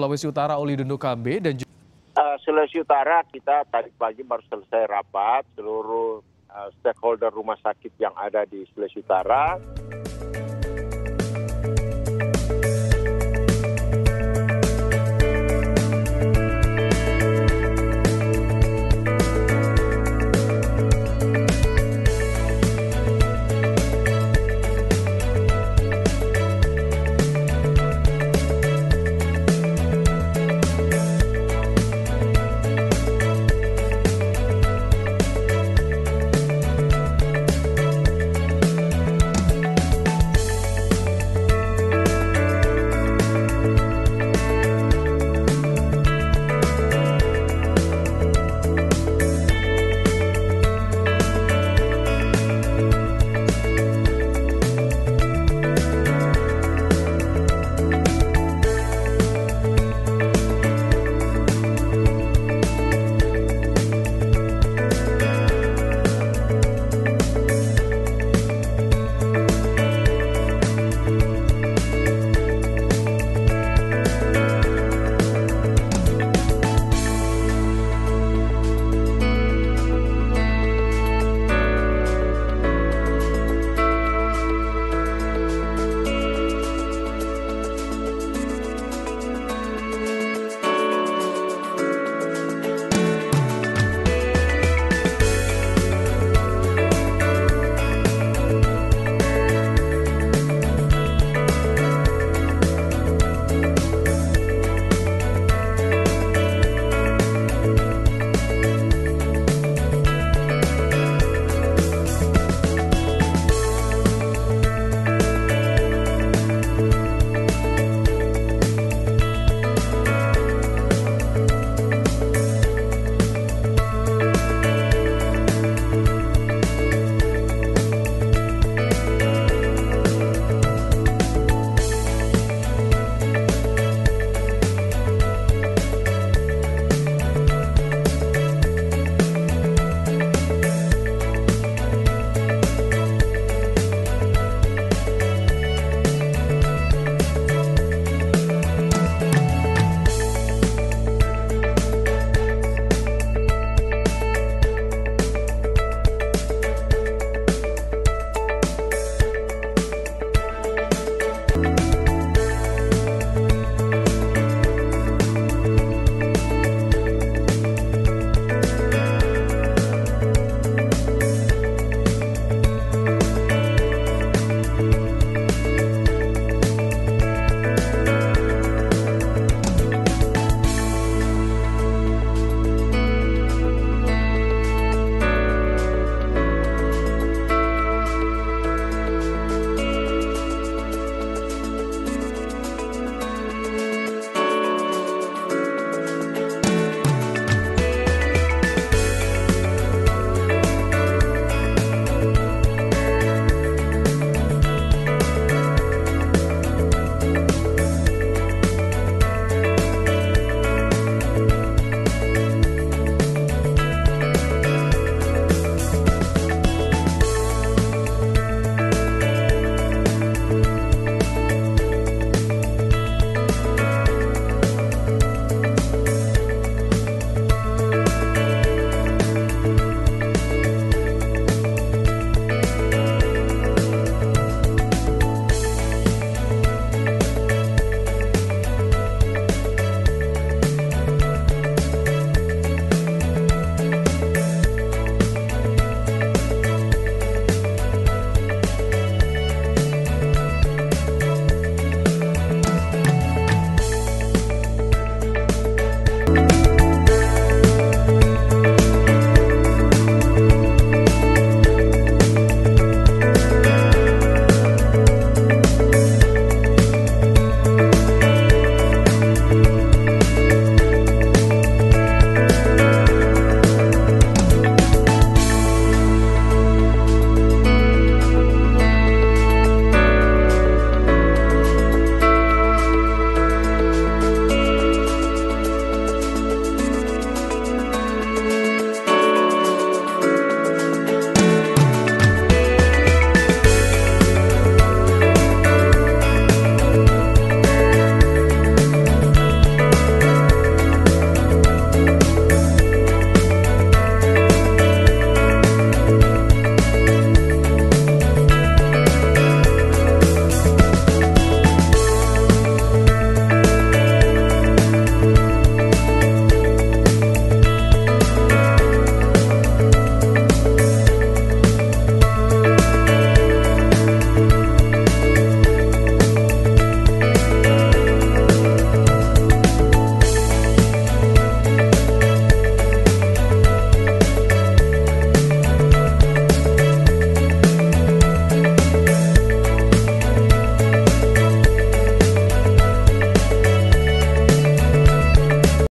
Sulawesi Utara Oli Dondo Kambe dan juga eh, Sulawesi Utara kita tadi pagi baru selesai rapat seluruh eh, stakeholder rumah sakit yang ada di Sulawesi Utara.